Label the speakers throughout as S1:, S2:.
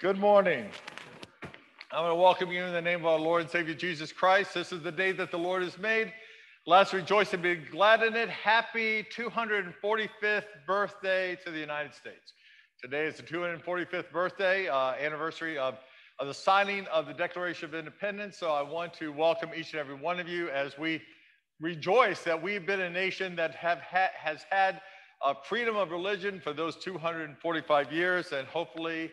S1: Good morning. I'm going to welcome you in the name of our Lord and Savior Jesus Christ. This is the day that the Lord has made. Let's rejoice and be glad in it. Happy 245th birthday to the United States. Today is the 245th birthday uh, anniversary of, of the signing of the Declaration of Independence. So I want to welcome each and every one of you as we rejoice that we've been a nation that have ha- has had uh, freedom of religion for those 245 years and hopefully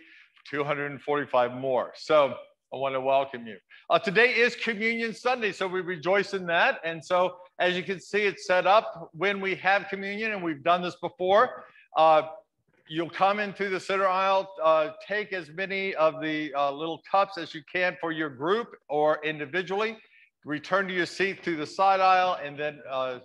S1: 245 more. So I want to welcome you. Uh, today is Communion Sunday, so we rejoice in that. And so, as you can see, it's set up when we have communion, and we've done this before. Uh, you'll come into the center aisle, uh, take as many of the uh, little cups as you can for your group or individually. Return to your seat through the side aisle, and then uh,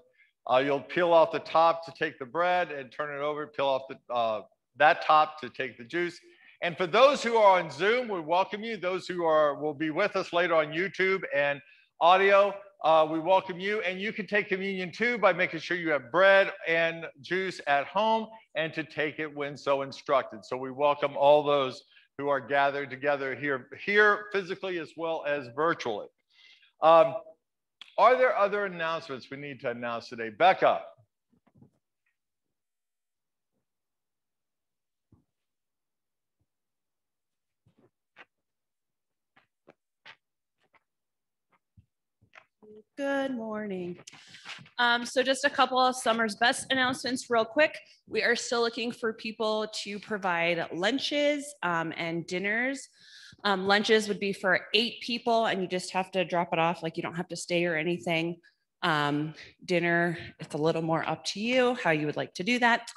S1: uh, you'll peel off the top to take the bread and turn it over, peel off the, that top to take the juice and for those who are on Zoom, we welcome you. Those who are will be with us later on YouTube and audio, uh, we welcome you. And you can take communion too by making sure you have bread and juice at home and to take it when so instructed. So we welcome all those who are gathered together here, here physically as well as virtually. Um, are there other announcements we need to announce today? Becca.
S2: Good morning. Um, so just a couple of summer's best announcements real quick. We are still looking for people to provide lunches um, and dinners. Um, lunches would be for eight people and you just have to drop it off. Like you don't have to stay or anything. Um, dinner, it's a little more up to you how you would like to do that.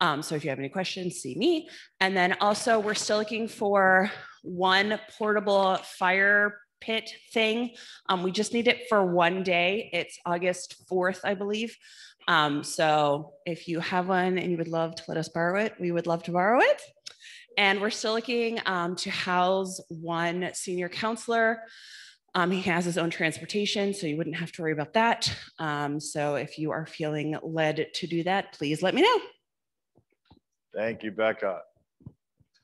S2: Um, so if you have any questions, see me. And then also we're still looking for one portable fire pit thing. Um, we just need it for one day. It's August 4th, I believe. Um, so if you have one and you would love to let us borrow it, we would love to borrow it. And we're still looking um, to house one senior counselor. Um, he has his own transportation, so you wouldn't have to worry about that. Um, so if you are feeling led to do that, please let me know.
S1: Thank you, Becca.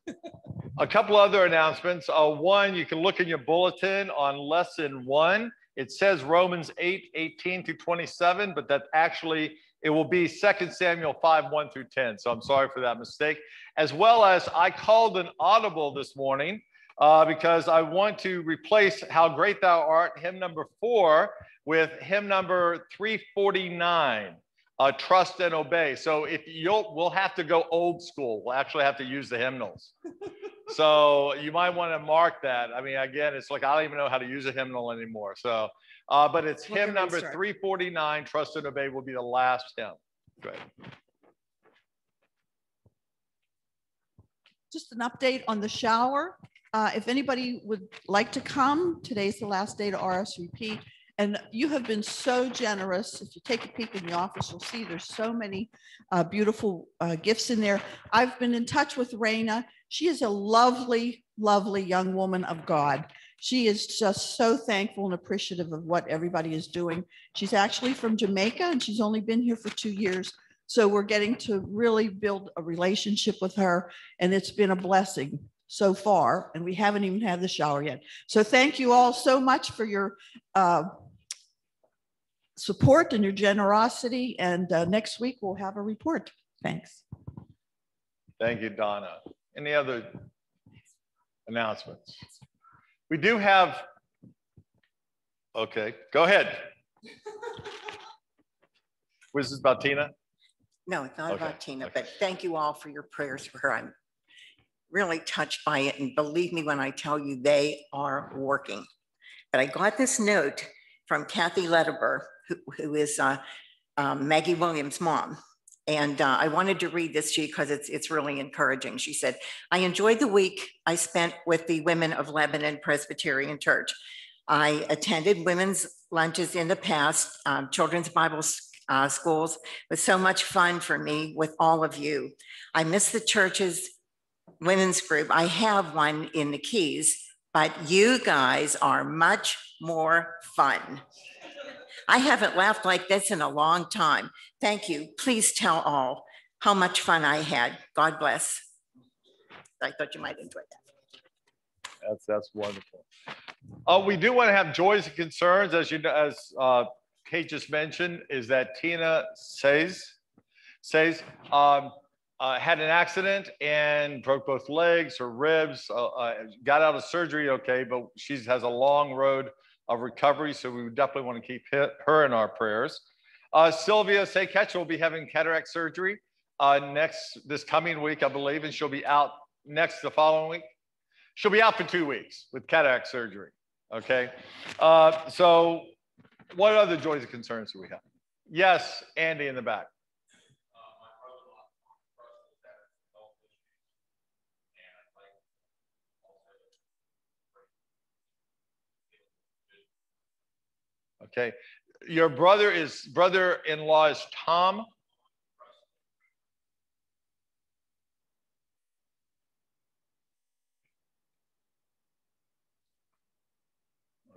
S1: A couple other announcements. Uh, one, you can look in your bulletin on lesson one. It says Romans 8, 18 through 27, but that actually, it will be 2 Samuel 5, 1 through 10. So I'm sorry for that mistake. As well as I called an audible this morning uh, because I want to replace How Great Thou Art, hymn number four, with hymn number 349 uh, trust and obey. So if you'll, we'll have to go old school. We'll actually have to use the hymnals. so you might want to mark that. I mean, again, it's like I don't even know how to use a hymnal anymore. So, uh, but it's hymn number 349. Trust and obey will be the last hymn. Great.
S3: Just an update on the shower. Uh, if anybody would like to come, today's the last day to RSVP. And you have been so generous. If you take a peek in the office, you'll see there's so many uh, beautiful uh, gifts in there. I've been in touch with Raina. She is a lovely, lovely young woman of God. She is just so thankful and appreciative of what everybody is doing. She's actually from Jamaica and she's only been here for two years. So we're getting to really build a relationship with her, and it's been a blessing so far, and we haven't even had the shower yet. So thank you all so much for your uh, support and your generosity. And uh, next week we'll have a report. Thanks.
S1: Thank you, Donna. Any other announcements? We do have, okay, go ahead. Was this about Tina?
S4: No, it's not okay. about Tina, okay. but thank you all for your prayers for her. I'm really touched by it. And believe me when I tell you, they are working. But I got this note from Kathy Letteber, who, who is uh, um, Maggie Williams' mom. And uh, I wanted to read this to you because it's, it's really encouraging. She said, I enjoyed the week I spent with the women of Lebanon Presbyterian Church. I attended women's lunches in the past, um, children's Bible uh, schools. It was so much fun for me with all of you. I miss the church's women's group. I have one in the Keys, but you guys are much more fun. I haven't laughed like this in a long time. Thank you. Please tell all how much fun I had. God bless. I thought you might enjoy that.
S1: That's that's wonderful. Uh, we do want to have joys and concerns, as you know, as uh, Kate just mentioned, is that Tina says says um, uh, had an accident and broke both legs, her ribs, uh, uh, got out of surgery okay, but she has a long road of recovery, so we definitely want to keep her in our prayers. Uh, Sylvia Say will be having cataract surgery uh, next this coming week, I believe, and she'll be out next the following week. She'll be out for two weeks with cataract surgery. Okay, uh, so what other joys and concerns do we have? Yes, Andy in the back. Okay. Your brother is brother-in-law is Tom.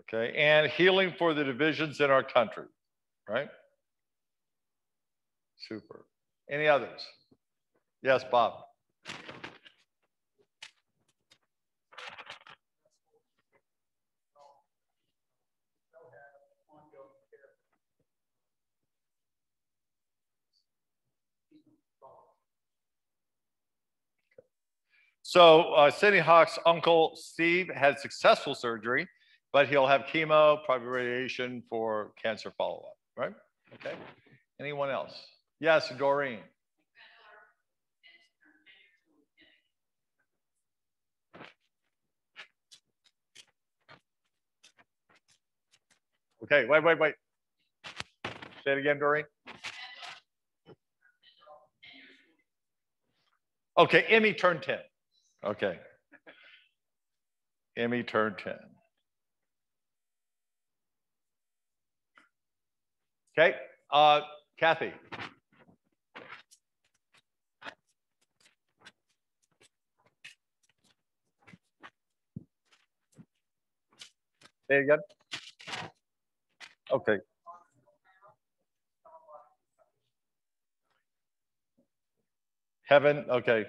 S1: Okay. And healing for the divisions in our country, right? Super. Any others? Yes, Bob. So uh, Cindy Hawk's uncle Steve had successful surgery, but he'll have chemo, probably radiation for cancer follow-up, right? Okay. Anyone else? Yes, Doreen. Okay, wait, wait, wait. Say it again, Doreen. Okay, Emmy turned 10. Okay. Emmy turned 10. Okay, uh, Kathy. Say it again. Okay. Heaven, okay.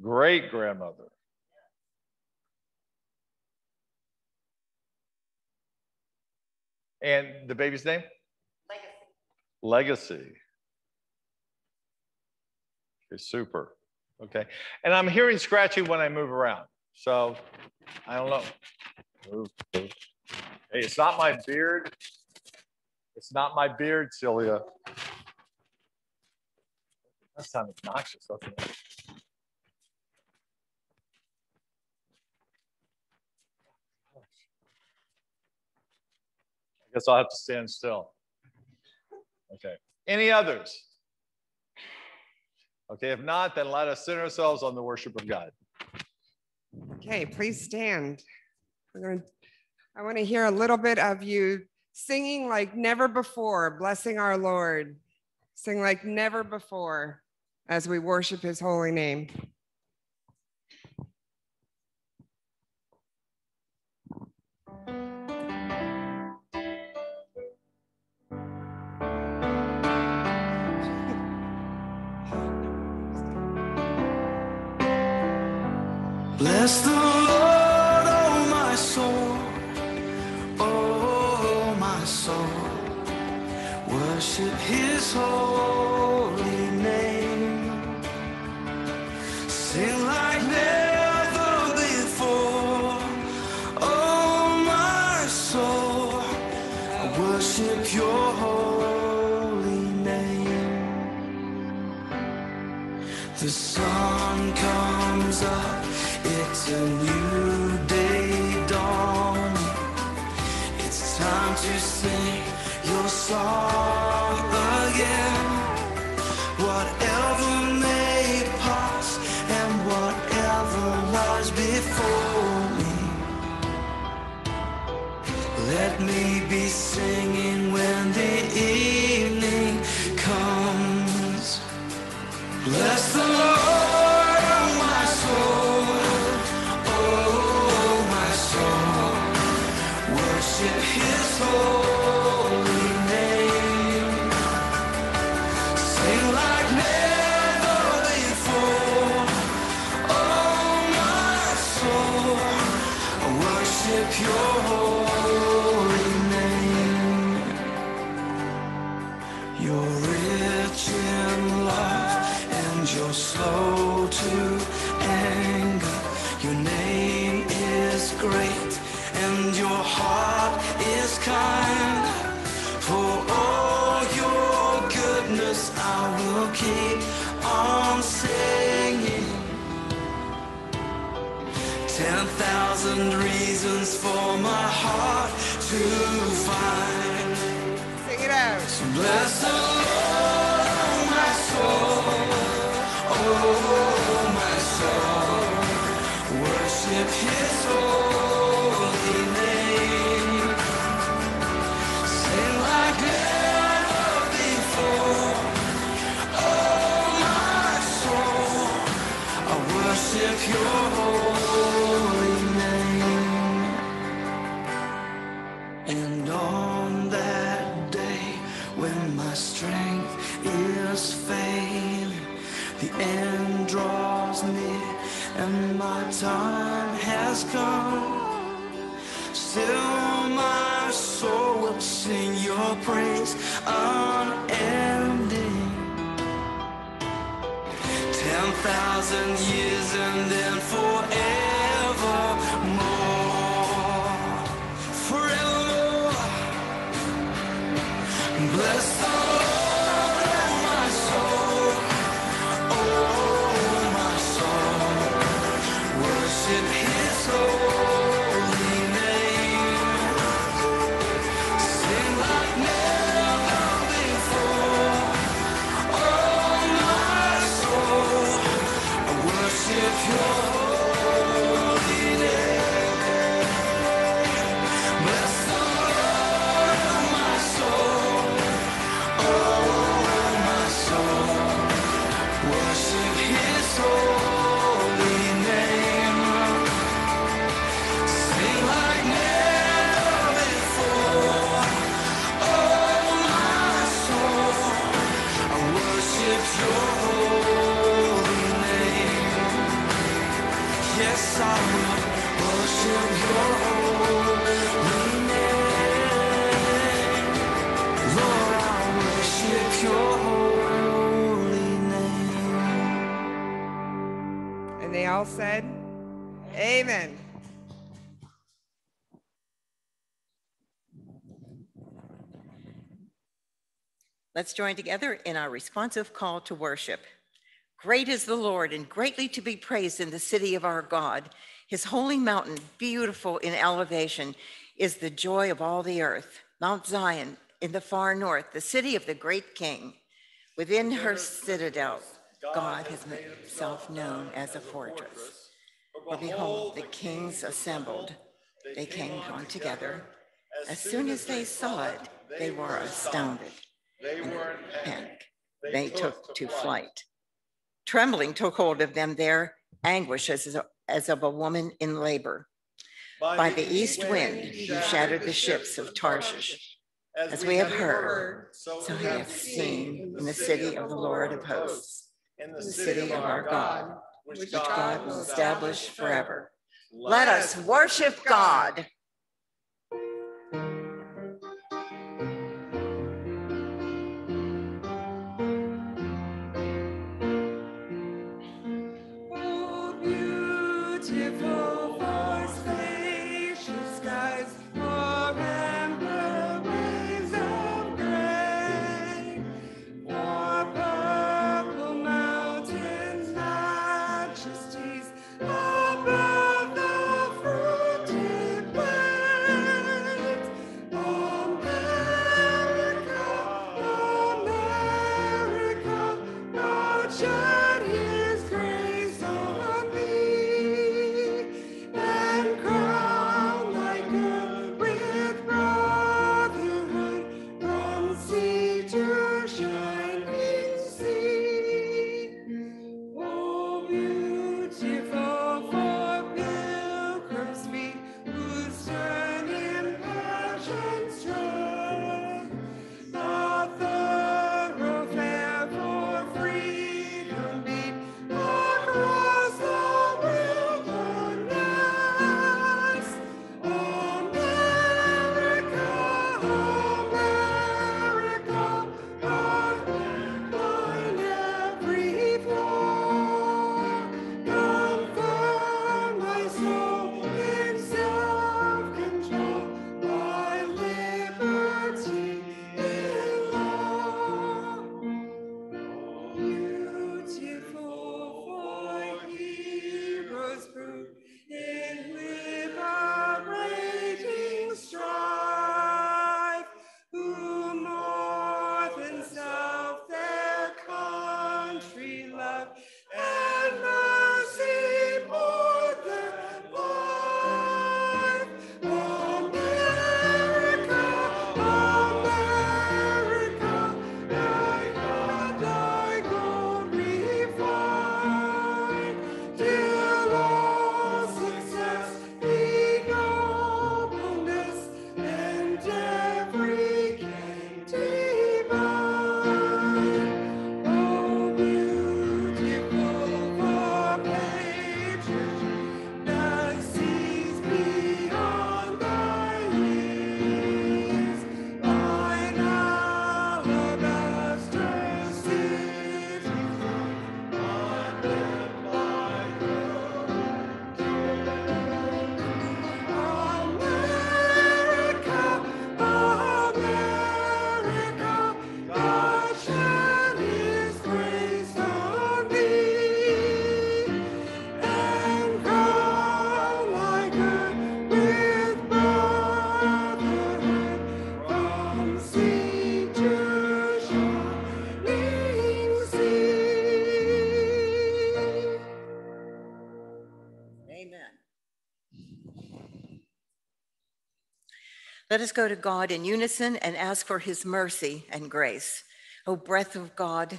S1: Great grandmother. And the baby's name? Legacy. Legacy. Okay, super. Okay. And I'm hearing scratching when I move around. So I don't know. Move, move. Hey, it's not my beard. It's not my beard, Celia. That sounds obnoxious, guess I'll have to stand still. Okay. Any others? Okay, if not, then let us center ourselves on the worship of God.
S5: Okay, please stand. We're going I want to hear a little bit of you singing like never before, blessing our Lord. Sing like never before as we worship his holy name.
S6: Bless the Lord, oh my soul, oh, oh, oh my soul. Worship his holy
S4: Let's join together in our responsive call to worship. Great is the Lord and greatly to be praised in the city of our God. His holy mountain, beautiful in elevation, is the joy of all the earth. Mount Zion in the far north, the city of the great king. Within her citadel, God has made himself known as a fortress. But behold, the kings assembled. They came on together. As soon as they saw it, they were astounded.
S1: They were in
S4: panic. They took to flight. Trembling took hold of them there, anguish as, as of a woman in labor. By the east wind, you shattered the ships of Tarshish. As we have heard, so we have seen in the city of the Lord of hosts,
S1: in
S4: the city of our God, which God will establish forever. Let us worship God. Let us go to God in unison and ask for his mercy and grace. O breath of God,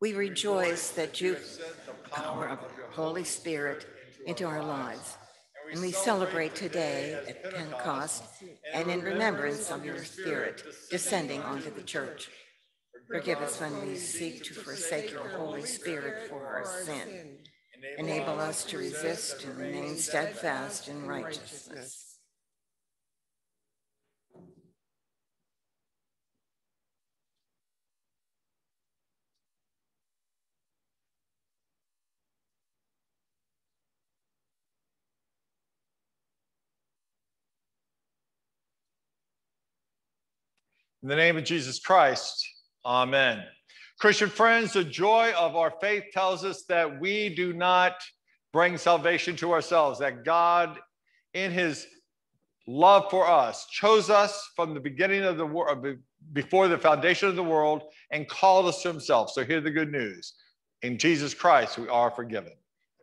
S4: we rejoice that you sent the power of the Holy Spirit into our lives. And we celebrate today at Pentecost and in remembrance of your Spirit descending onto the church. Forgive us when we seek to forsake your Holy Spirit for our sin. Enable us to resist and remain steadfast in righteousness.
S1: In the name of Jesus Christ, amen. Christian friends, the joy of our faith tells us that we do not bring salvation to ourselves, that God, in his love for us, chose us from the beginning of the world, before the foundation of the world, and called us to himself. So hear the good news. In Jesus Christ, we are forgiven.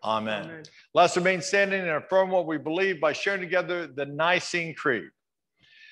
S1: Amen. Amen. Let's remain standing and affirm what we believe by sharing together the Nicene Creed.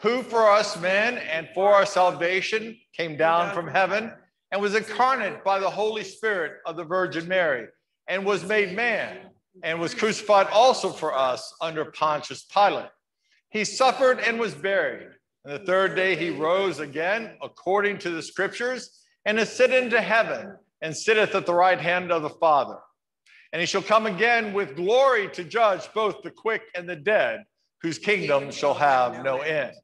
S1: who for us men and for our salvation came down from heaven and was incarnate by the Holy Spirit of the Virgin Mary and was made man and was crucified also for us under Pontius Pilate. He suffered and was buried. And the third day he rose again according to the scriptures and ascended into heaven and sitteth at the right hand of the Father. And he shall come again with glory to judge both the quick and the dead, whose kingdom shall have no end.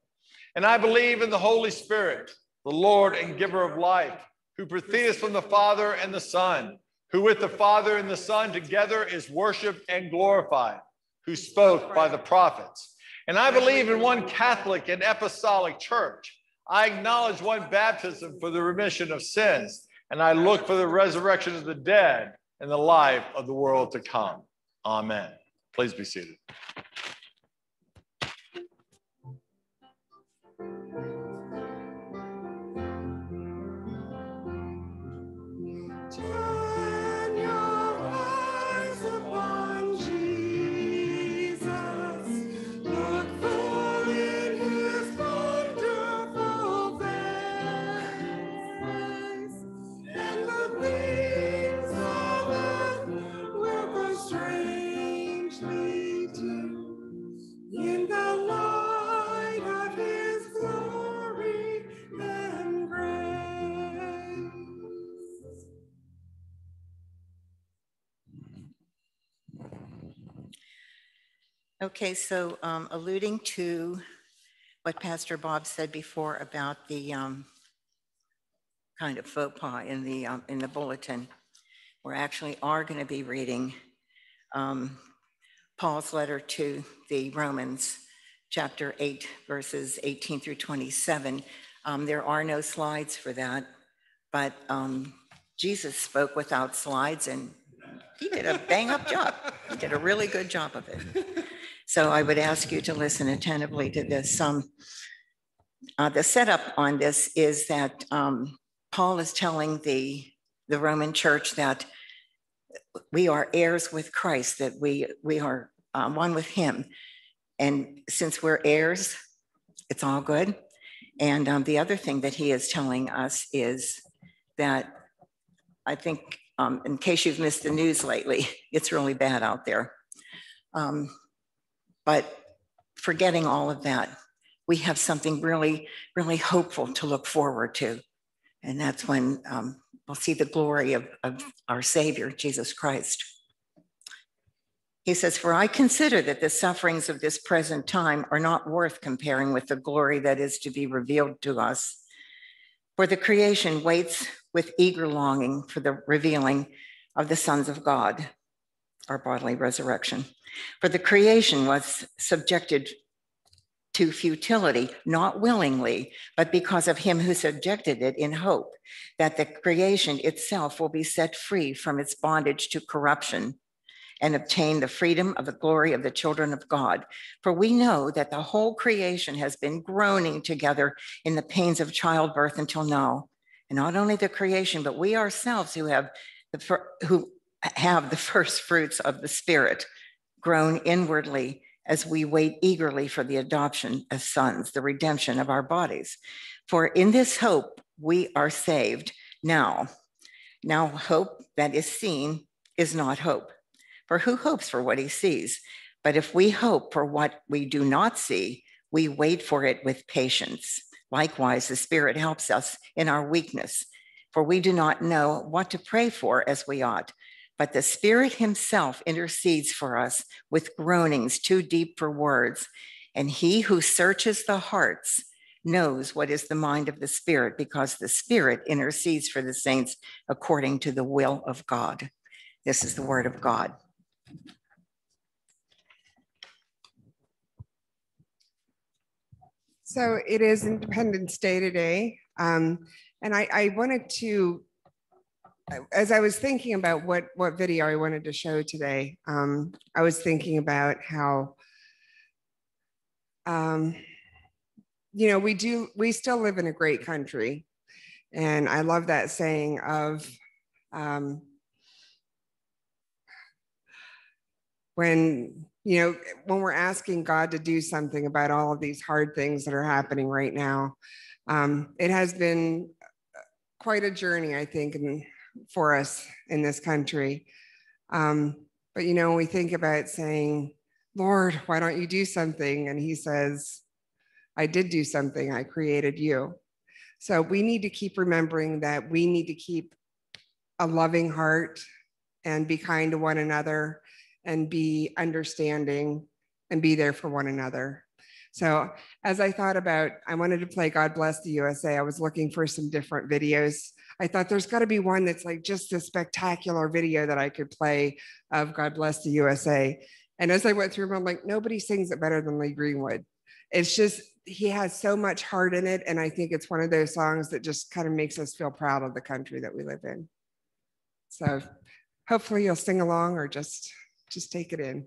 S1: And I believe in the Holy Spirit, the Lord and giver of life, who proceedeth from the Father and the Son, who with the Father and the Son together is worshiped and glorified, who spoke by the prophets. And I believe in one Catholic and apostolic church. I acknowledge one baptism for the remission of sins, and I look for the resurrection of the dead and the life of the world to come. Amen. Please be seated.
S4: Okay, so um, alluding to what Pastor Bob said before about the um, kind of faux pas in the um, in the bulletin, we actually are going to be reading um, Paul's letter to the Romans, chapter 8, verses 18 through 27. Um, there are no slides for that, but um, Jesus spoke without slides and he did a bang up job. He did a really good job of it. So I would ask you to listen attentively to this. Um, uh, the setup on this is that um, Paul is telling the, the Roman church that we are heirs with Christ, that we, we are um, one with him. And since we're heirs, it's all good. And um, the other thing that he is telling us is that I think, um, in case you've missed the news lately, it's really bad out there. Um, but forgetting all of that, we have something really, really hopeful to look forward to. And that's when um, we'll see the glory of, of our Savior, Jesus Christ. He says, For I consider that the sufferings of this present time are not worth comparing with the glory that is to be revealed to us. For the creation waits with eager longing for the revealing of the sons of God, our bodily resurrection. For the creation was subjected to futility, not willingly, but because of him who subjected it in hope that the creation itself will be set free from its bondage to corruption and obtain the freedom of the glory of the children of God. For we know that the whole creation has been groaning together in the pains of childbirth until now. And not only the creation, but we ourselves who have the who have the first fruits of the Spirit groan inwardly as we wait eagerly for the adoption as sons, the redemption of our bodies. For in this hope we are saved now. Now, hope that is seen is not hope. For who hopes for what he sees? But if we hope for what we do not see, we wait for it with patience. Likewise, the Spirit helps us in our weakness, for we do not know what to pray for as we ought. But the Spirit Himself intercedes for us with groanings too deep for words. And He who searches the hearts knows what is the mind of the Spirit, because the Spirit intercedes for the saints according to the will of God. This is the word of God.
S5: So it is Independence Day today. Um, and I, I, wanted to, as I was thinking about what, what video I wanted to show today, um, I was thinking about how, um, you know, we do, we still live in a great country. And I love that saying of, um, when you know when we're asking god to do something about all of these hard things that are happening right now um, it has been quite a journey i think in, for us in this country um, but you know we think about saying lord why don't you do something and he says i did do something i created you so we need to keep remembering that we need to keep a loving heart and be kind to one another and be understanding and be there for one another. So as I thought about, I wanted to play God Bless the USA, I was looking for some different videos. I thought there's got to be one that's like just a spectacular video that I could play of God Bless the USA. And as I went through them, I'm like, nobody sings it better than Lee Greenwood. It's just, he has so much heart in it. And I think it's one of those songs that just kind of makes us feel proud of the country that we live in. So hopefully you'll sing along or just just take it in.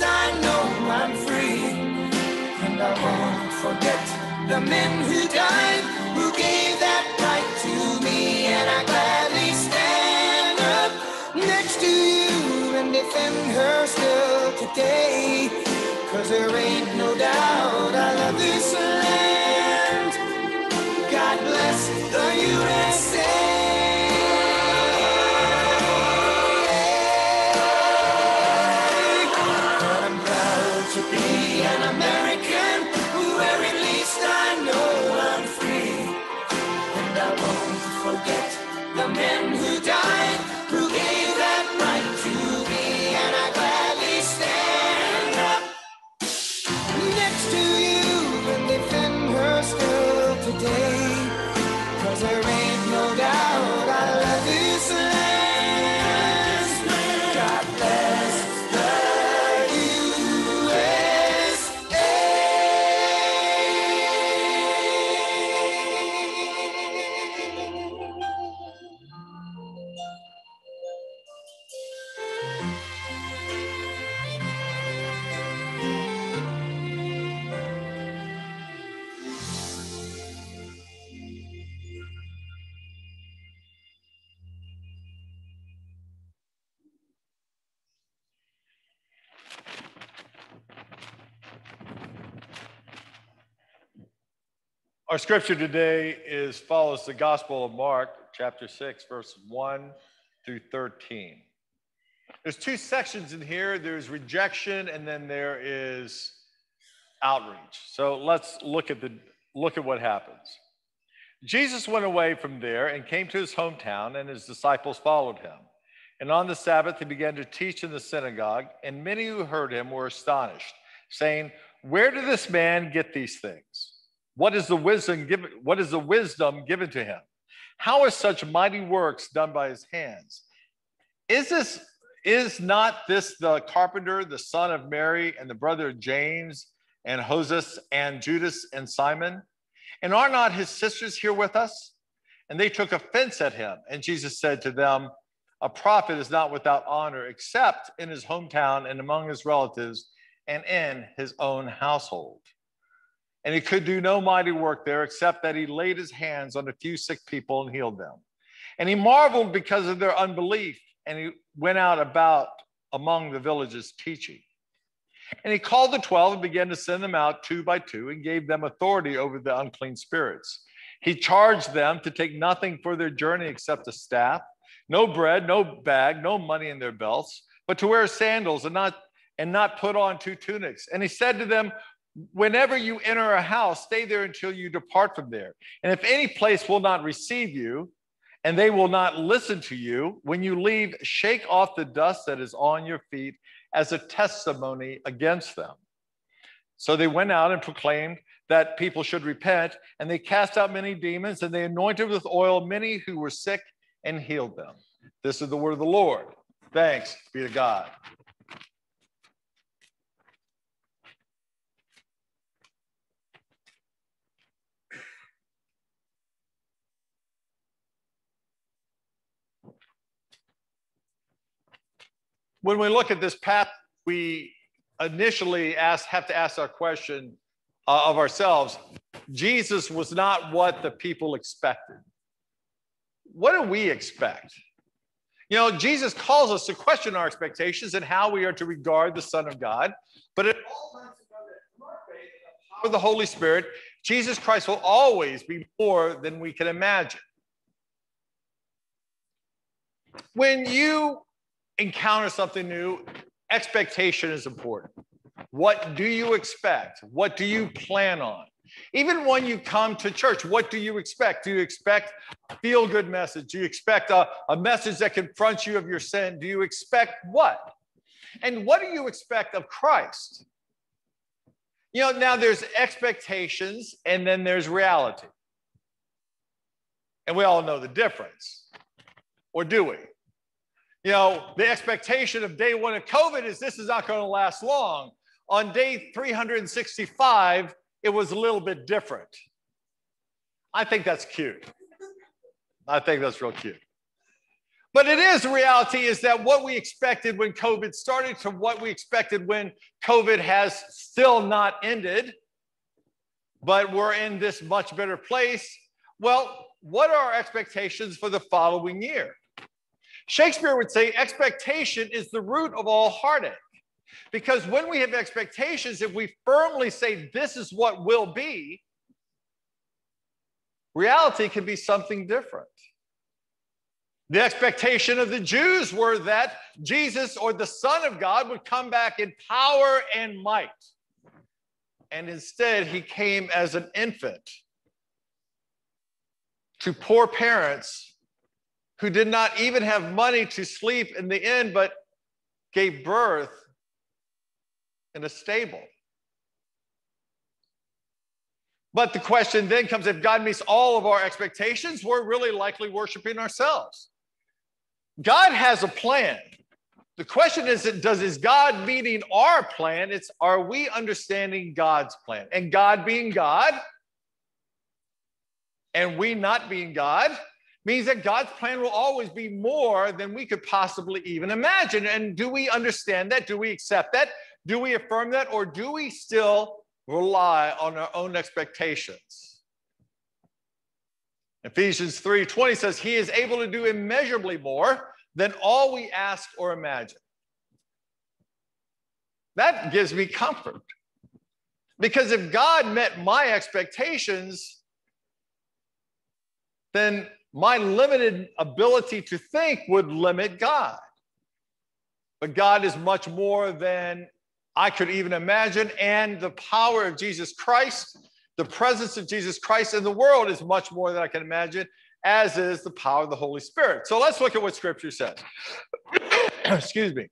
S6: Least I know I'm free. And I won't forget the men who died, who gave that right to me. And I gladly stand up next to you and defend her still today. Cause there ain't no doubt I love this land. God bless the USA.
S1: Scripture today is follows the Gospel of Mark, chapter 6, verse 1 through 13. There's two sections in here. There's rejection and then there is outreach. So let's look at the look at what happens. Jesus went away from there and came to his hometown, and his disciples followed him. And on the Sabbath, he began to teach in the synagogue, and many who heard him were astonished, saying, Where did this man get these things? What is the wisdom given? What is the wisdom given to him? How are such mighty works done by his hands? Is this is not this the carpenter, the son of Mary, and the brother of James and Joseph and Judas and Simon? And are not his sisters here with us? And they took offense at him. And Jesus said to them, A prophet is not without honor except in his hometown and among his relatives and in his own household. And he could do no mighty work there except that he laid his hands on a few sick people and healed them. And he marveled because of their unbelief. And he went out about among the villages teaching. And he called the 12 and began to send them out two by two and gave them authority over the unclean spirits. He charged them to take nothing for their journey except a staff, no bread, no bag, no money in their belts, but to wear sandals and not and not put on two tunics. And he said to them, whenever you enter a house, stay there until you depart from there. And if any place will not receive you, and they will not listen to you, when you leave, shake off the dust that is on your feet as a testimony against them. So they went out and proclaimed that people should repent, and they cast out many demons, and they anointed with oil many who were sick and healed them. This is the word of the Lord. Thanks be to God. When we look at this path, we initially ask, have to ask our question uh, of ourselves Jesus was not what the people expected. What do we expect? You know, Jesus calls us to question our expectations and how we are to regard the Son of God. But at all times, of the Holy Spirit, Jesus Christ will always be more than we can imagine. When you encounter something new, expectation is important. What do you expect? What do you plan on? Even when you come to church, what do you expect? Do you expect feel good message? Do you expect a, a message that confronts you of your sin? Do you expect what? And what do you expect of Christ? You know, now there's expectations and then there's reality. And we all know the difference. Or do we? You know, the expectation of day one of COVID is this is not going to last long. On day 365, it was a little bit different. I think that's cute. I think that's real cute. But it is reality is that what we expected when COVID started to what we expected when COVID has still not ended, but we're in this much better place. Well, what are our expectations for the following year? Shakespeare would say expectation is the root of all heartache. Because when we have expectations, if we firmly say this is what will be, reality can be something different. The expectation of the Jews were that Jesus or the Son of God would come back in power and might. And instead, he came as an infant to poor parents who did not even have money to sleep in the inn, but gave birth in a stable. But the question then comes if God meets all of our expectations, we're really likely worshiping ourselves. God has a plan. The question is, does is God meeting our plan? It's are we understanding God's plan? And God being God and we not being God means that God's plan will always be more than we could possibly even imagine. And do we understand that? Do we accept that? Do we affirm that? Or do we still rely on our own expectations? Ephesians 3:20 says he is able to do immeasurably more than all we ask or imagine. That gives me comfort. Because if God met my expectations, then my limited ability to think would limit God. But God is much more than I could even imagine. And the power of Jesus Christ, the presence of Jesus Christ in the world is much more than I can imagine as is the power of the Holy Spirit. So let's look at what scripture says. Excuse me.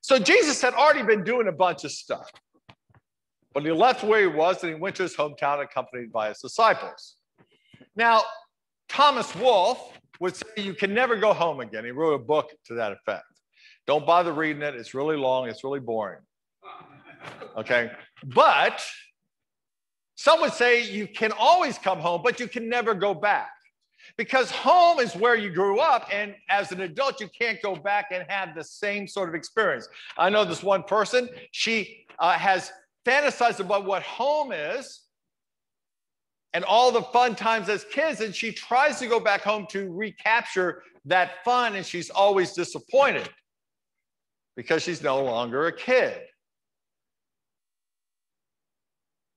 S1: So Jesus had already been doing a bunch of stuff. But he left where he was and he went to his hometown accompanied by his disciples. Now, Thomas Wolfe would say you can never go home again. He wrote a book to that effect. Don't bother reading it. It's really long, it's really boring. Okay. But some would say you can always come home, but you can never go back. Because home is where you grew up, and as an adult, you can't go back and have the same sort of experience. I know this one person, she uh, has fantasized about what home is and all the fun times as kids, and she tries to go back home to recapture that fun, and she's always disappointed because she's no longer a kid.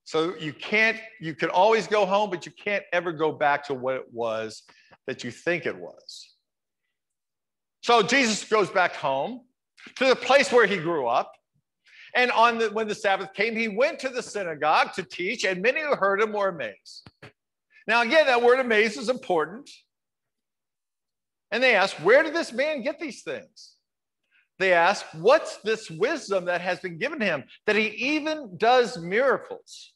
S1: So you can't, you can always go home, but you can't ever go back to what it was that you think it was. So Jesus goes back home to the place where he grew up. And on the, when the Sabbath came, he went to the synagogue to teach, and many who heard him were amazed. Now, again, that word amazed is important. And they asked, Where did this man get these things? They ask, What's this wisdom that has been given him that he even does miracles?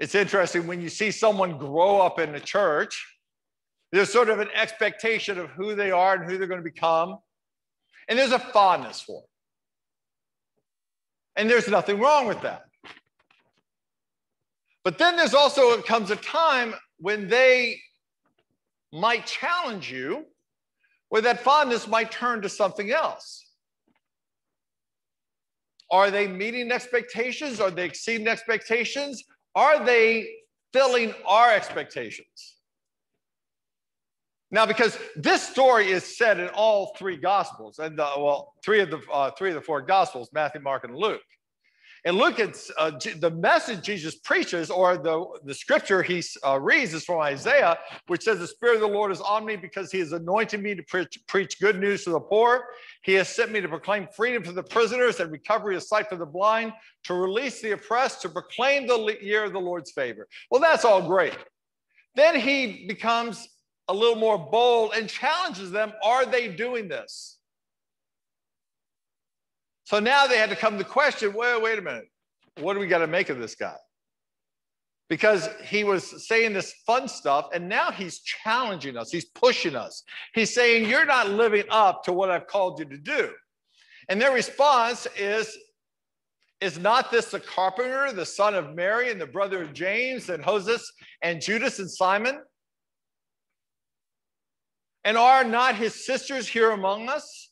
S1: It's interesting when you see someone grow up in the church, there's sort of an expectation of who they are and who they're going to become. And there's a fondness for it. And there's nothing wrong with that. But then there's also it comes a time when they might challenge you, where that fondness might turn to something else. Are they meeting expectations? Are they exceeding expectations? Are they filling our expectations? Now, because this story is said in all three gospels, and uh, well, three of the uh, three of the four gospels, Matthew, Mark, and Luke. And look at uh, the message Jesus preaches, or the, the scripture he uh, reads is from Isaiah, which says, The Spirit of the Lord is on me because he has anointed me to preach, preach good news to the poor. He has sent me to proclaim freedom to the prisoners and recovery of sight for the blind, to release the oppressed, to proclaim the year of the Lord's favor. Well, that's all great. Then he becomes a little more bold and challenges them Are they doing this? So now they had to come to the question wait, wait a minute, what do we got to make of this guy? Because he was saying this fun stuff, and now he's challenging us, he's pushing us. He's saying, You're not living up to what I've called you to do. And their response is, Is not this the carpenter, the son of Mary, and the brother of James, and Joseph, and Judas, and Simon? And are not his sisters here among us?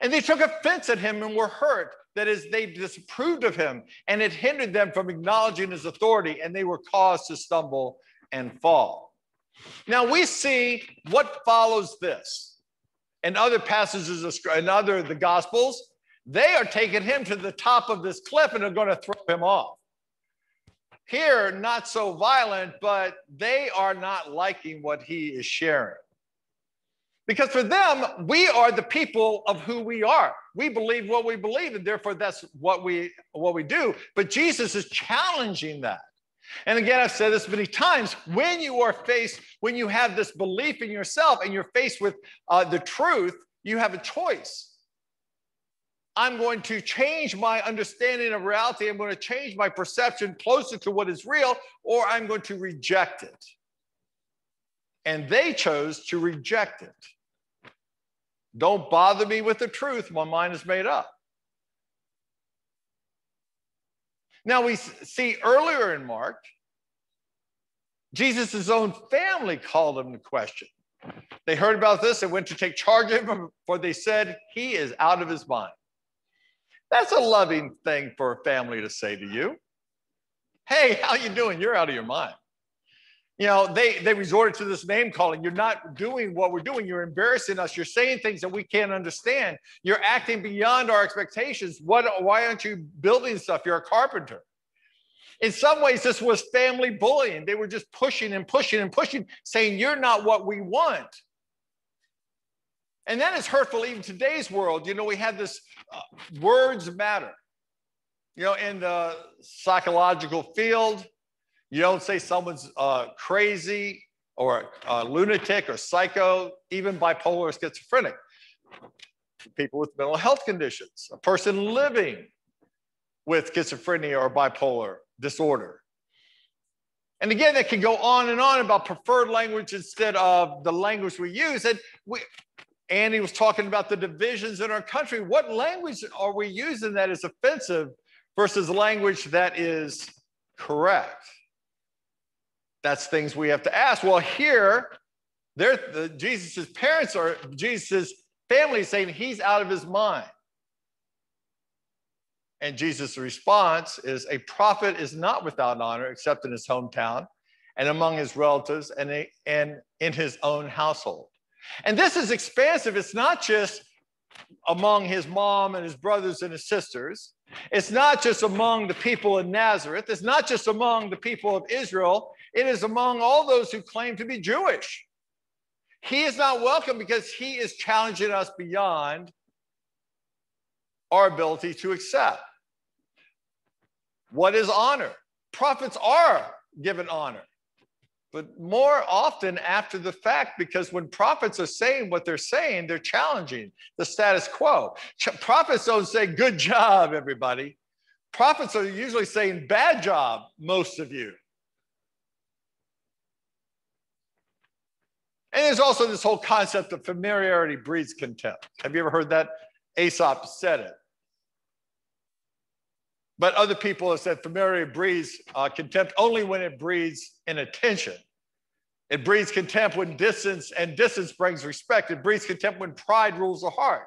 S1: And they took offense at him and were hurt. That is, they disapproved of him, and it hindered them from acknowledging his authority, and they were caused to stumble and fall. Now we see what follows this. and other passages of in other the gospels, they are taking him to the top of this cliff and are going to throw him off. Here, not so violent, but they are not liking what he is sharing. Because for them, we are the people of who we are. We believe what we believe, and therefore that's what we what we do. But Jesus is challenging that. And again, I've said this many times when you are faced, when you have this belief in yourself and you're faced with uh, the truth, you have a choice. I'm going to change my understanding of reality. I'm going to change my perception closer to what is real, or I'm going to reject it. And they chose to reject it. Don't bother me with the truth. My mind is made up. Now we see earlier in Mark, Jesus' own family called him to question. They heard about this and went to take charge of him, for they said, He is out of his mind. That's a loving thing for a family to say to you. Hey, how you doing? You're out of your mind. You know, they they resorted to this name calling. You're not doing what we're doing. You're embarrassing us. You're saying things that we can't understand. You're acting beyond our expectations. What why aren't you building stuff? You're a carpenter. In some ways, this was family bullying. They were just pushing and pushing and pushing, saying, You're not what we want. And that is hurtful even today's world. You know, we have this uh, words matter. You know, in the psychological field, you don't say someone's uh, crazy or a lunatic or psycho, even bipolar or schizophrenic. People with mental health conditions, a person living with schizophrenia or bipolar disorder. And again, it can go on and on about preferred language instead of the language we use. And we, Andy was talking about the divisions in our country. What language are we using that is offensive versus language that is correct? That's things we have to ask. Well, here, they're, the, Jesus's parents are Jesus's family saying he's out of his mind. And Jesus' response is a prophet is not without honor except in his hometown and among his relatives and, a, and in his own household. And this is expansive. It's not just among his mom and his brothers and his sisters. It's not just among the people in Nazareth. It's not just among the people of Israel. It is among all those who claim to be Jewish. He is not welcome because he is challenging us beyond our ability to accept. What is honor? Prophets are given honor but more often after the fact, because when prophets are saying what they're saying, they're challenging the status quo. Prophets don't say, Good job, everybody. Prophets are usually saying, Bad job, most of you. And there's also this whole concept of familiarity breeds contempt. Have you ever heard that? Aesop said it. But other people have said familiarity breeds uh, contempt only when it breeds inattention. It breeds contempt when distance and distance brings respect. It breeds contempt when pride rules the heart.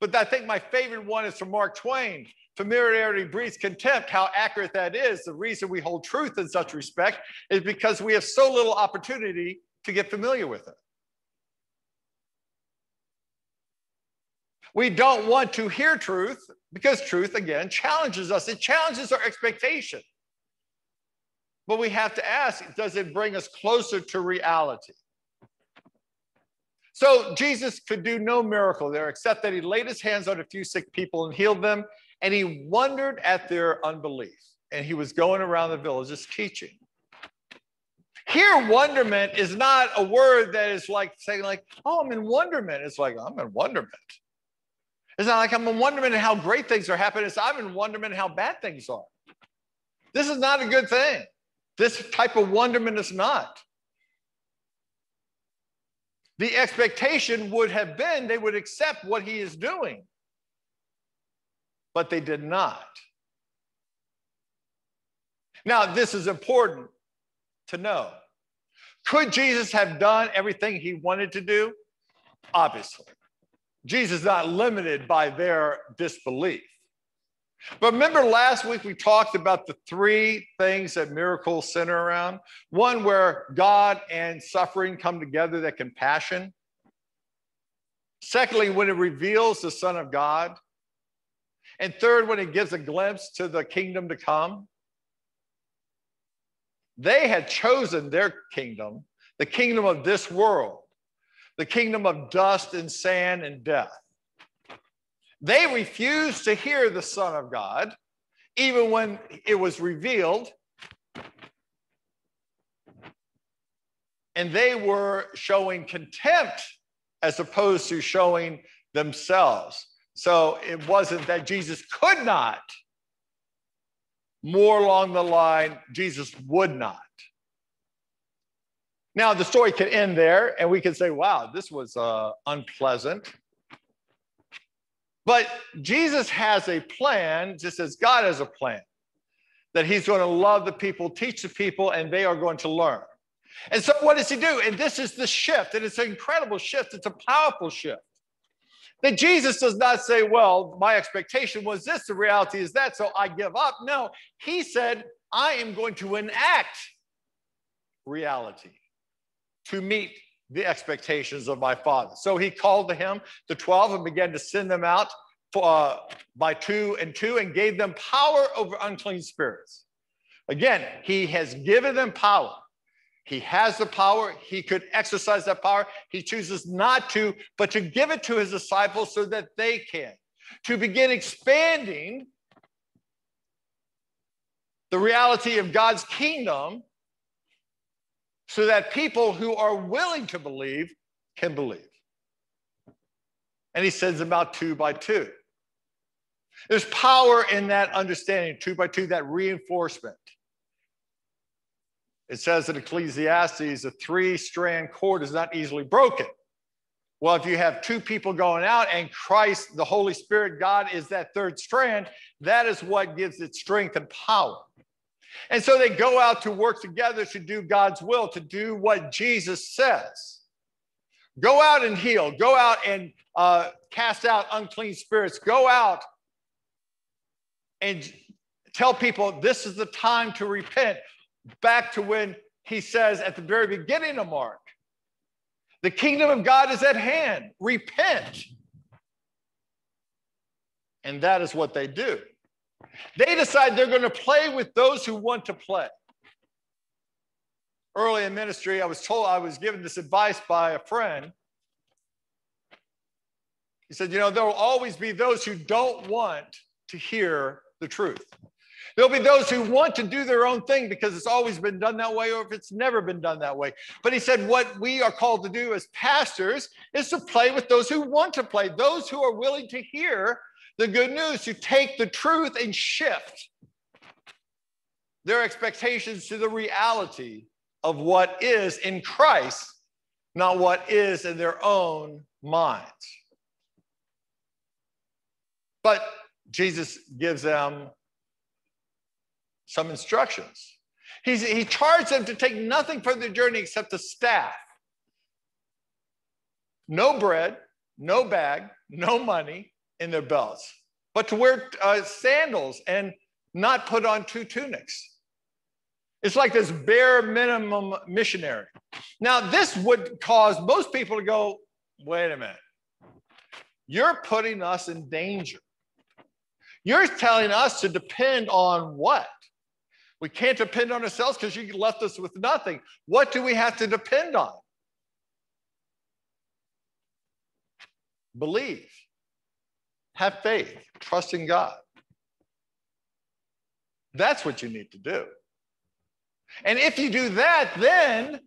S1: But I think my favorite one is from Mark Twain. Familiarity breeds contempt. How accurate that is. The reason we hold truth in such respect is because we have so little opportunity to get familiar with it. We don't want to hear truth because truth, again, challenges us. It challenges our expectation. But we have to ask does it bring us closer to reality? So Jesus could do no miracle there except that he laid his hands on a few sick people and healed them. And he wondered at their unbelief. And he was going around the villages teaching. Here, wonderment is not a word that is like saying, like, oh, I'm in wonderment. It's like, I'm in wonderment. It's not like I'm in wonderment at how great things are happening. It's I'm in wonderment at how bad things are. This is not a good thing. This type of wonderment is not. The expectation would have been they would accept what he is doing, but they did not. Now, this is important to know. Could Jesus have done everything he wanted to do? Obviously. Jesus is not limited by their disbelief. But remember last week we talked about the three things that miracles center around? One where God and suffering come together, that compassion. Secondly, when it reveals the Son of God. And third, when it gives a glimpse to the kingdom to come. They had chosen their kingdom, the kingdom of this world, the kingdom of dust and sand and death. They refused to hear the Son of God, even when it was revealed. And they were showing contempt as opposed to showing themselves. So it wasn't that Jesus could not, more along the line, Jesus would not. Now, the story could end there, and we could say, wow, this was uh, unpleasant. But Jesus has a plan, just as God has a plan, that he's going to love the people, teach the people, and they are going to learn. And so, what does he do? And this is the shift, and it's an incredible shift. It's a powerful shift. That Jesus does not say, Well, my expectation was this, the reality is that, so I give up. No, he said, I am going to enact reality to meet the expectations of my father. So he called to him the 12 and began to send them out for, uh, by two and two and gave them power over unclean spirits. Again, he has given them power. He has the power. He could exercise that power. He chooses not to, but to give it to his disciples so that they can. To begin expanding the reality of God's kingdom so that people who are willing to believe can believe. And he sends them out two by two. There's power in that understanding, two by two, that reinforcement. It says in Ecclesiastes, a three strand cord is not easily broken. Well, if you have two people going out and Christ, the Holy Spirit, God is that third strand, that is what gives it strength and power. And so they go out to work together to do God's will, to do what Jesus says. Go out and heal. Go out and uh, cast out unclean spirits. Go out and tell people this is the time to repent. Back to when he says at the very beginning of Mark, the kingdom of God is at hand. Repent. And that is what they do. They decide they're going to play with those who want to play. Early in ministry, I was told, I was given this advice by a friend. He said, You know, there will always be those who don't want to hear the truth. There'll be those who want to do their own thing because it's always been done that way or if it's never been done that way. But he said, What we are called to do as pastors is to play with those who want to play, those who are willing to hear the good news to take the truth and shift their expectations to the reality of what is in Christ, not what is in their own minds. But Jesus gives them some instructions. He's, he charged them to take nothing for the journey except a staff. No bread, no bag, no money, in their belts, but to wear uh, sandals and not put on two tunics. It's like this bare minimum missionary. Now, this would cause most people to go, wait a minute, you're putting us in danger. You're telling us to depend on what? We can't depend on ourselves because you left us with nothing. What do we have to depend on? Believe. Have faith, trust in God. That's what you need to do. And if you do that, then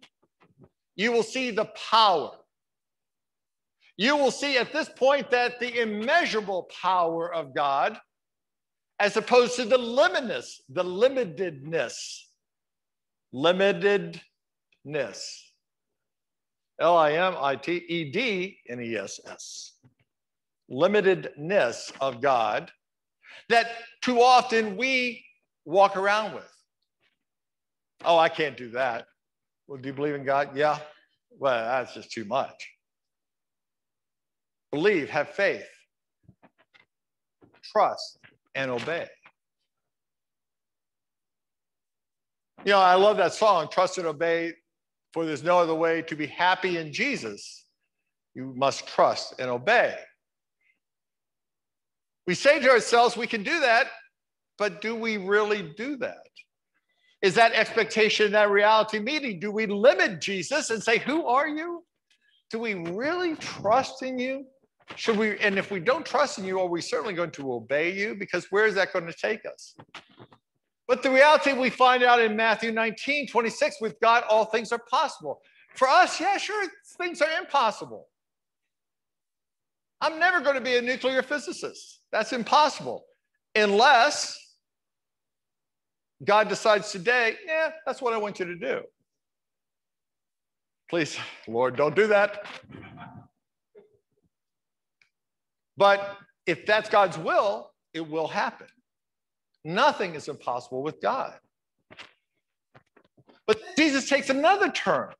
S1: you will see the power. You will see at this point that the immeasurable power of God, as opposed to the limitness, the limitedness, limitedness. L I M I T E D N E S S limitedness of God that too often we walk around with. Oh, I can't do that. Well, do you believe in God? Yeah. Well, that's just too much. Believe, have faith, trust, and obey. You know, I love that song, Trust and Obey, for there's no other way to be happy in Jesus. You must trust and obey. We say to ourselves, we can do that, but do we really do that? Is that expectation, that reality meeting? Do we limit Jesus and say, Who are you? Do we really trust in you? Should we, and if we don't trust in you, are we certainly going to obey you? Because where is that going to take us? But the reality we find out in Matthew 19, 26, with God, all things are possible. For us, yeah, sure, things are impossible. I'm never going to be a nuclear physicist. That's impossible. Unless God decides today, yeah, that's what I want you to do. Please, Lord, don't do that. But if that's God's will, it will happen. Nothing is impossible with God. But Jesus takes another turn.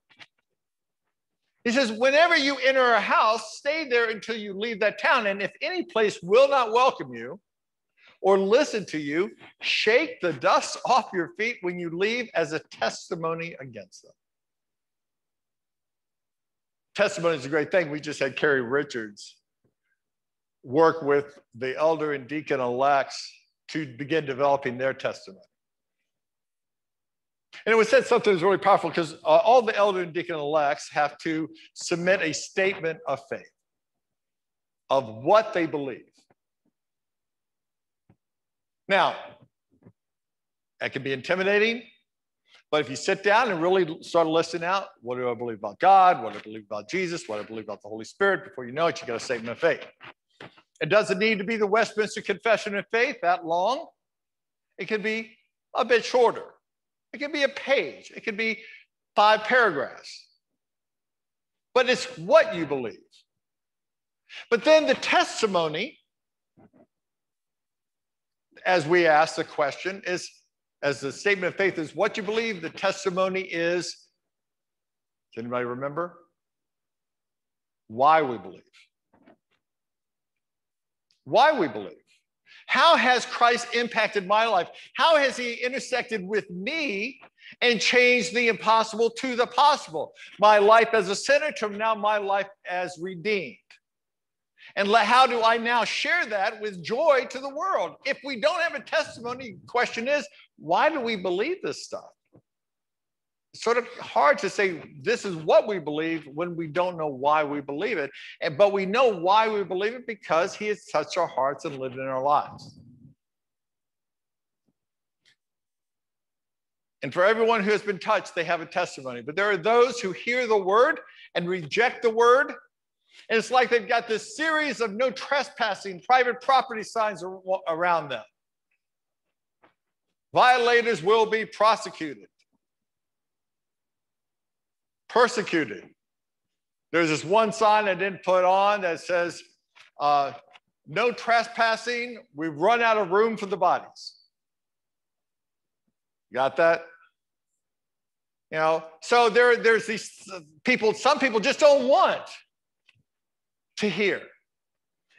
S1: He says, whenever you enter a house, stay there until you leave that town. And if any place will not welcome you or listen to you, shake the dust off your feet when you leave as a testimony against them. Testimony is a great thing. We just had Carrie Richards work with the elder and deacon elects to begin developing their testimony. And it was said something was really powerful because uh, all the elder and deacon elects have to submit a statement of faith of what they believe. Now, that can be intimidating, but if you sit down and really start listing out, what do I believe about God? What do I believe about Jesus? What do I believe about the Holy Spirit? Before you know it, you got a statement of faith. It doesn't need to be the Westminster Confession of Faith that long. It can be a bit shorter. It can be a page. It can be five paragraphs. But it's what you believe. But then the testimony, as we ask the question, is as the statement of faith is what you believe, the testimony is, does anybody remember? Why we believe why we believe. How has Christ impacted my life? How has he intersected with me and changed the impossible to the possible? My life as a sinner to now my life as redeemed. And how do I now share that with joy to the world? If we don't have a testimony, question is, why do we believe this stuff? Sort of hard to say this is what we believe when we don't know why we believe it. And, but we know why we believe it because he has touched our hearts and lived in our lives. And for everyone who has been touched, they have a testimony. But there are those who hear the word and reject the word. And it's like they've got this series of no trespassing, private property signs around them. Violators will be prosecuted persecuted. There's this one sign I didn't put on that says, uh, no trespassing. We've run out of room for the bodies. Got that? You know, so there, there's these people, some people just don't want to hear.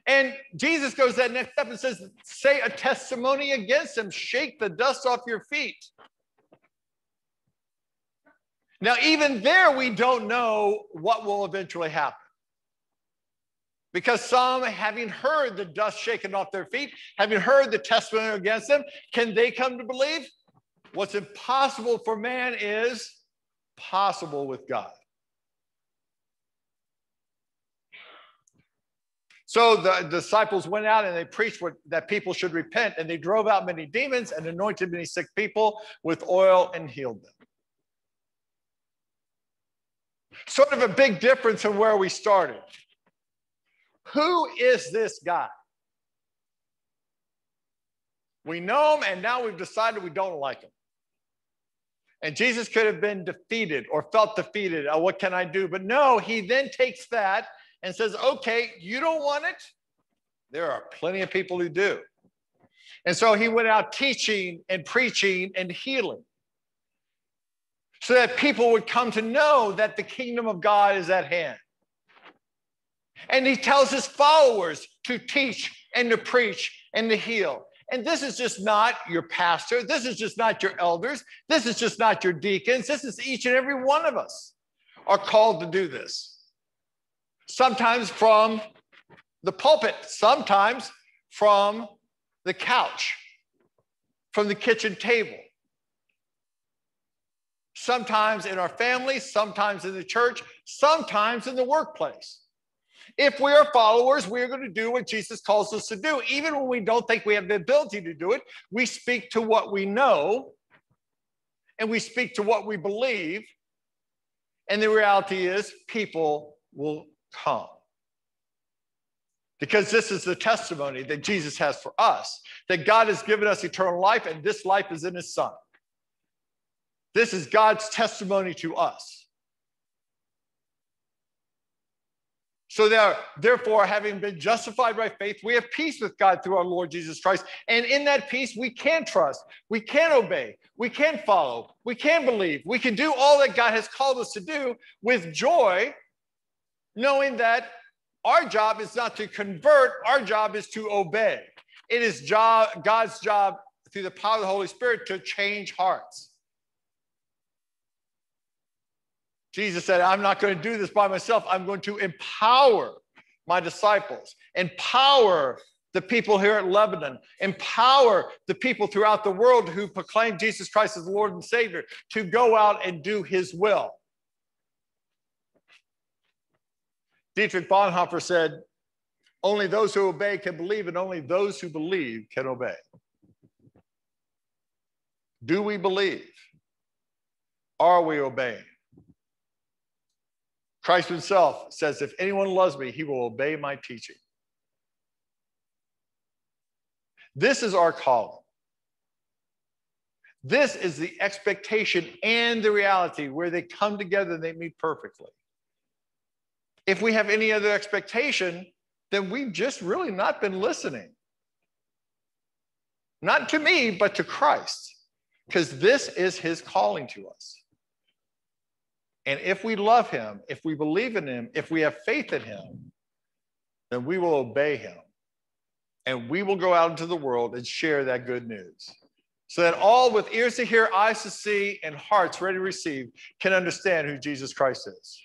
S1: And Jesus goes that next step and says, say a testimony against them, shake the dust off your feet. Now, even there, we don't know what will eventually happen. Because some, having heard the dust shaken off their feet, having heard the testimony against them, can they come to believe? What's impossible for man is possible with God. So the disciples went out and they preached what, that people should repent, and they drove out many demons and anointed many sick people with oil and healed them. Sort of a big difference in where we started. Who is this guy? We know him, and now we've decided we don't like him. And Jesus could have been defeated or felt defeated. Oh, what can I do? But no, he then takes that and says, okay, you don't want it? There are plenty of people who do. And so he went out teaching and preaching and healing so that people would come to know that the kingdom of God is at hand. And he tells his followers to teach and to preach and to heal. And this is just not your pastor. This is just not your elders. This is just not your deacons. This is each and every one of us are called to do this. Sometimes from the pulpit, sometimes from the couch, from the kitchen table. Sometimes in our families, sometimes in the church, sometimes in the workplace. If we are followers, we are going to do what Jesus calls us to do. Even when we don't think we have the ability to do it, we speak to what we know and we speak to what we believe. And the reality is, people will come. Because this is the testimony that Jesus has for us that God has given us eternal life, and this life is in His Son. This is God's testimony to us. So there, therefore, having been justified by faith, we have peace with God through our Lord Jesus Christ. And in that peace, we can trust, we can obey, we can follow, we can believe, we can do all that God has called us to do with joy, knowing that our job is not to convert, our job is to obey. It is God's job through the power of the Holy Spirit to change hearts. Jesus said, I'm not going to do this by myself. I'm going to empower my disciples, empower the people here at Lebanon, empower the people throughout the world who proclaim Jesus Christ as Lord and Savior to go out and do his will. Dietrich Bonhoeffer said, Only those who obey can believe, and only those who believe can obey. Do we believe? Are we obeying? Christ himself says, If anyone loves me, he will obey my teaching. This is our calling. This is the expectation and the reality where they come together and they meet perfectly. If we have any other expectation, then we've just really not been listening. Not to me, but to Christ, because this is his calling to us. And if we love him, if we believe in him, if we have faith in him, then we will obey him. And we will go out into the world and share that good news. So that all with ears to hear, eyes to see, and hearts ready to receive can understand who Jesus Christ is.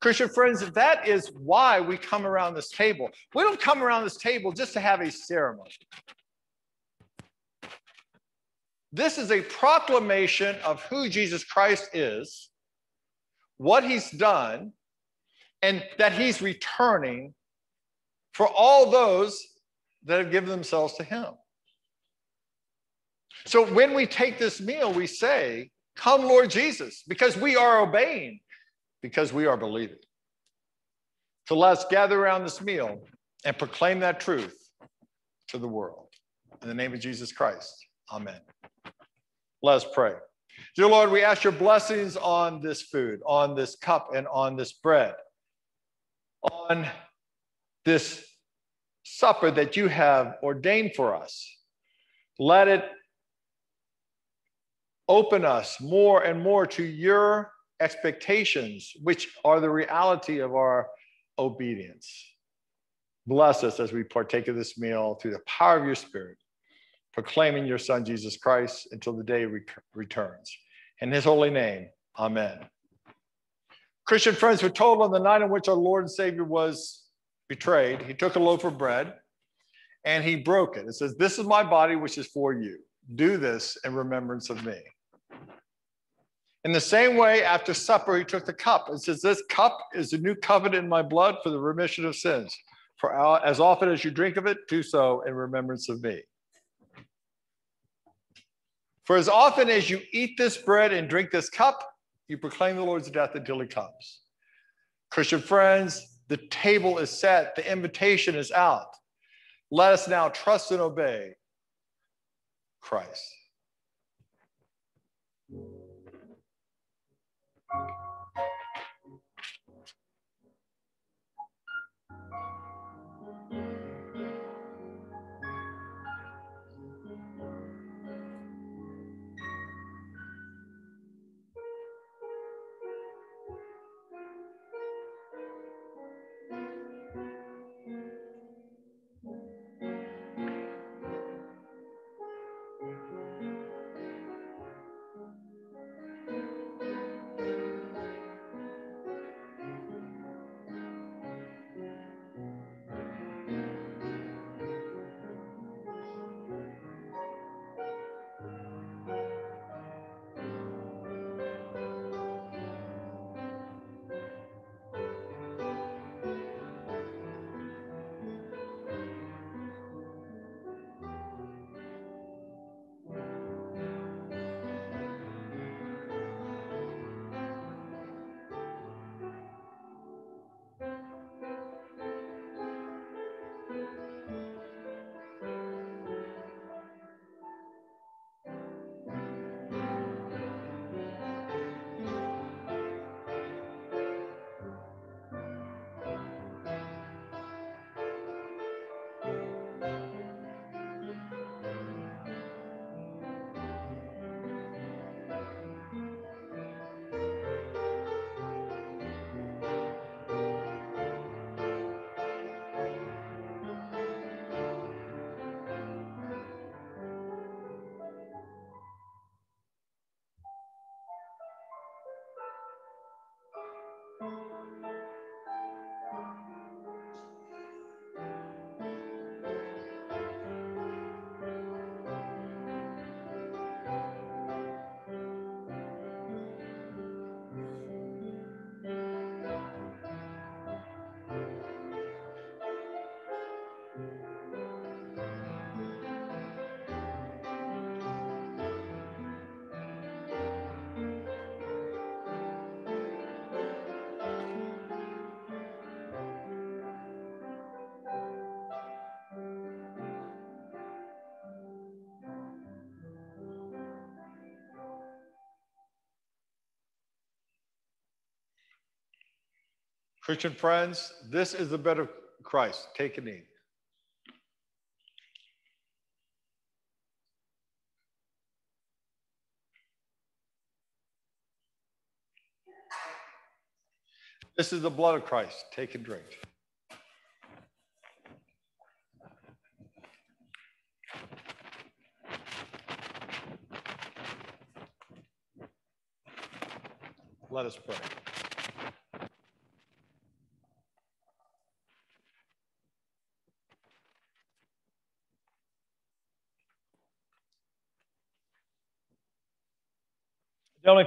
S1: Christian friends, that is why we come around this table. We don't come around this table just to have a ceremony. This is a proclamation of who Jesus Christ is what he's done, and that he's returning for all those that have given themselves to him. So when we take this meal, we say, Come, Lord Jesus, because we are obeying, because we are believing. So let's gather around this meal and proclaim that truth to the world. In the name of Jesus Christ, amen. Let us pray. Dear Lord, we ask your blessings on this food, on this cup, and on this bread, on this supper that you have ordained for us. Let it open us more and more to your expectations, which are the reality of our obedience. Bless us as we partake of this meal through the power of your Spirit proclaiming your Son, Jesus Christ, until the day he returns. In his holy name, amen. Christian friends were told on the night in which our Lord and Savior was betrayed, he took a loaf of bread and he broke it. It says, This is my body, which is for you. Do this in remembrance of me. In the same way, after supper, he took the cup and says, This cup is the new covenant in my blood for the remission of sins. For uh, as often as you drink of it, do so in remembrance of me. For as often as you eat this bread and drink this cup, you proclaim the Lord's death until he comes. Christian friends, the table is set, the invitation is out. Let us now trust and obey Christ. Christian friends, this is the bed of Christ. Take a knee. This is the blood of Christ. Take and drink. Let us pray.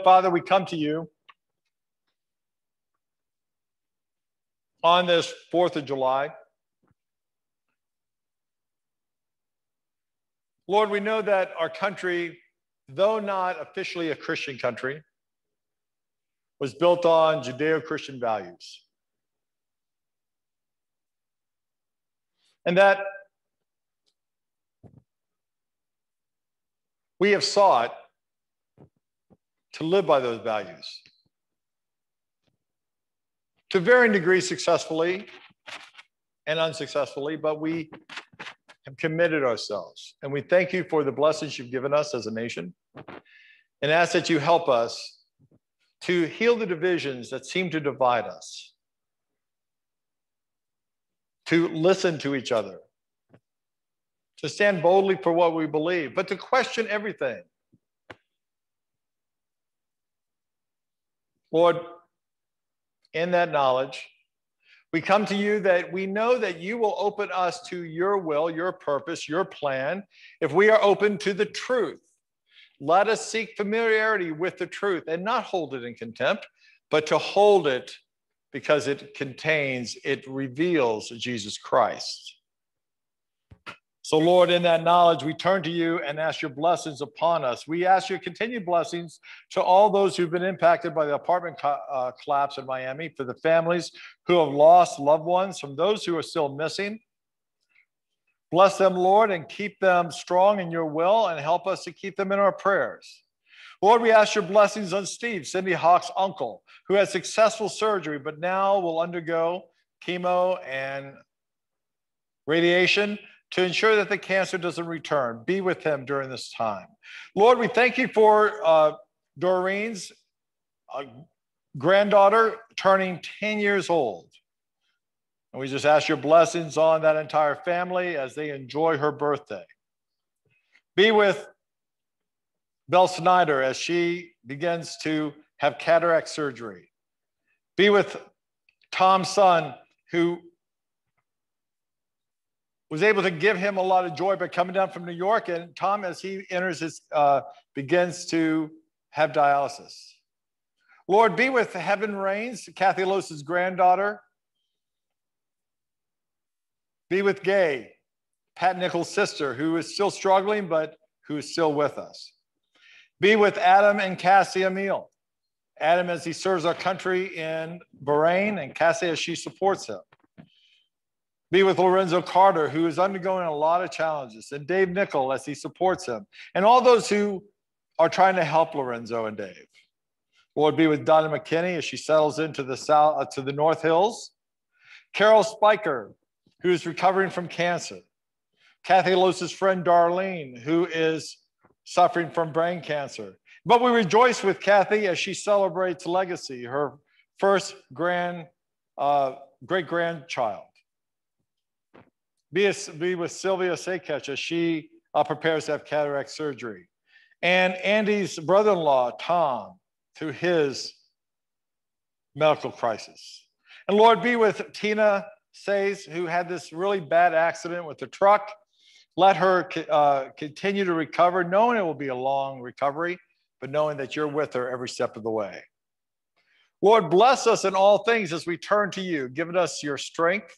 S1: Father, we come to you on this 4th of July. Lord, we know that our country, though not officially a Christian country, was built on Judeo Christian values. And that we have sought to live by those values to varying degrees successfully and unsuccessfully, but we have committed ourselves. And we thank you for the blessings you've given us as a nation and ask that you help us to heal the divisions that seem to divide us, to listen to each other, to stand boldly for what we believe, but to question everything. Lord, in that knowledge, we come to you that we know that you will open us to your will, your purpose, your plan, if we are open to the truth. Let us seek familiarity with the truth and not hold it in contempt, but to hold it because it contains, it reveals Jesus Christ. So, Lord, in that knowledge, we turn to you and ask your blessings upon us. We ask your continued blessings to all those who've been impacted by the apartment co- uh, collapse in Miami, for the families who have lost loved ones, from those who are still missing. Bless them, Lord, and keep them strong in your will and help us to keep them in our prayers. Lord, we ask your blessings on Steve, Cindy Hawk's uncle, who had successful surgery, but now will undergo chemo and radiation to ensure that the cancer doesn't return. Be with him during this time. Lord, we thank you for uh, Doreen's uh, granddaughter turning 10 years old. And we just ask your blessings on that entire family as they enjoy her birthday. Be with Belle Snyder as she begins to have cataract surgery. Be with Tom's son, who was able to give him a lot of joy by coming down from New York. And Tom, as he enters his, uh, begins to have dialysis. Lord, be with Heaven Reigns, Kathy Los's granddaughter. Be with Gay, Pat Nichols' sister, who is still struggling, but who is still with us. Be with Adam and Cassie Emil. Adam as he serves our country in Bahrain, and Cassie as she supports him. Be with Lorenzo Carter, who is undergoing a lot of challenges, and Dave Nickel as he supports him, and all those who are trying to help Lorenzo and Dave. Lord, be with Donna McKinney as she settles into the south uh, to the North Hills. Carol Spiker, who is recovering from cancer. Kathy Los's friend Darlene, who is suffering from brain cancer. But we rejoice with Kathy as she celebrates legacy, her first grand uh, great grandchild. Be, be with Sylvia Sakech as she uh, prepares to have cataract surgery. And Andy's brother in law, Tom, through his medical crisis. And Lord, be with Tina Says, who had this really bad accident with the truck. Let her uh, continue to recover, knowing it will be a long recovery, but knowing that you're with her every step of the way. Lord, bless us in all things as we turn to you, giving us your strength,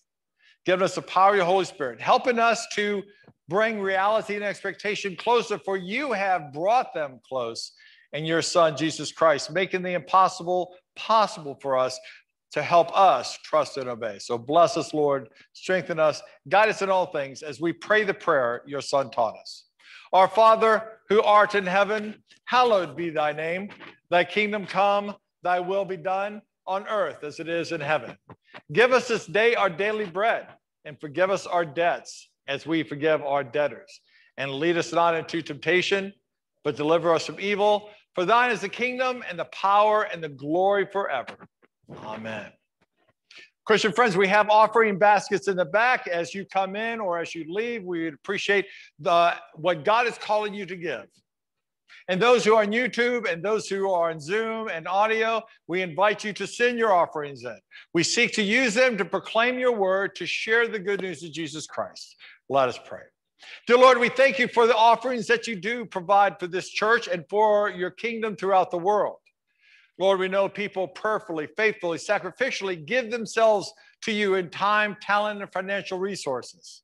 S1: giving us the power of your Holy Spirit, helping us to bring reality and expectation closer, for you have brought them close in your Son, Jesus Christ, making the impossible possible for us to help us trust and obey. So bless us, Lord, strengthen us, guide us in all things as we pray the prayer your Son taught us. Our Father, who art in heaven, hallowed be thy name. Thy kingdom come, thy will be done
S7: on earth as it is in heaven. Give us this day our daily bread and forgive us our debts as we forgive our debtors. And lead us not into temptation, but deliver us from evil. For thine is the kingdom and the power and the glory forever. Amen. Christian friends, we have offering baskets in the back as you come in or as you leave. We would appreciate the, what God is calling you to give. And those who are on YouTube and those who are on Zoom and audio, we invite you to send your offerings in. We seek to use them to proclaim your word, to share the good news of Jesus Christ. Let us pray. Dear Lord, we thank you for the offerings that you do provide for this church and for your kingdom throughout the world. Lord, we know people prayerfully, faithfully, sacrificially give themselves to you in time, talent, and financial resources.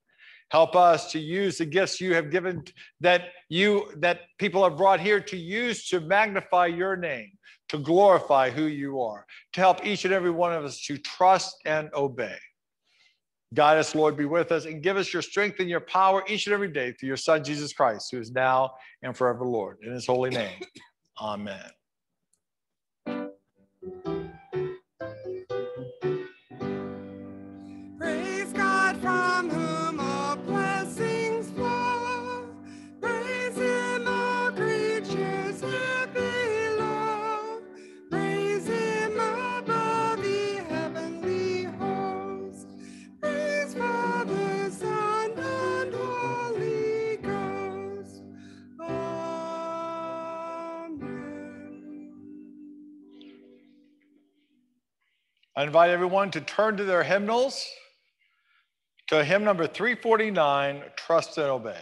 S7: Help us to use the gifts you have given that you that people have brought here to use to magnify your name, to glorify who you are, to help each and every one of us to trust and obey. Guide us, Lord, be with us, and give us your strength and your power each and every day through your Son, Jesus Christ, who is now and forever Lord. In his holy name, amen. I invite everyone to turn to their hymnals to hymn number 349 Trust and Obey.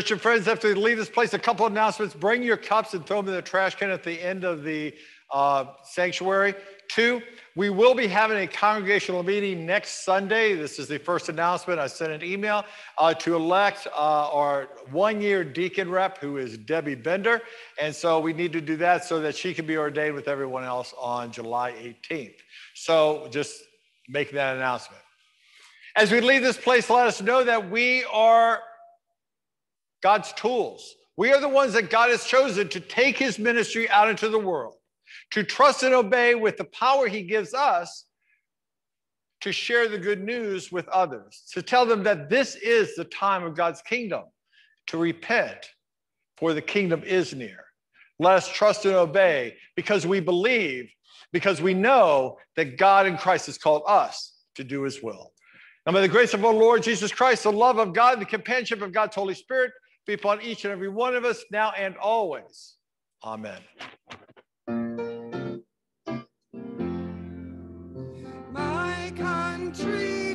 S1: Christian friends, after you leave this place, a couple announcements. Bring your cups and throw them in the trash can at the end of the uh, sanctuary. Two, we will be having a congregational meeting next Sunday. This is the first announcement. I sent an email uh, to elect uh, our one year deacon rep, who is Debbie Bender. And so we need to do that so that she can be ordained with everyone else on July 18th. So just making that announcement. As we leave this place, let us know that we are God's tools. We are the ones that God has chosen to take his ministry out into the world, to trust and obey with the power he gives us to share the good news with others, to tell them that this is the time of God's kingdom, to repent, for the kingdom is near. Let us trust and obey because we believe, because we know that God in Christ has called us to do his will. And by the grace of our Lord Jesus Christ, the love of God, the companionship of God's Holy Spirit, be upon each and every one of us now and always. Amen.
S5: My country.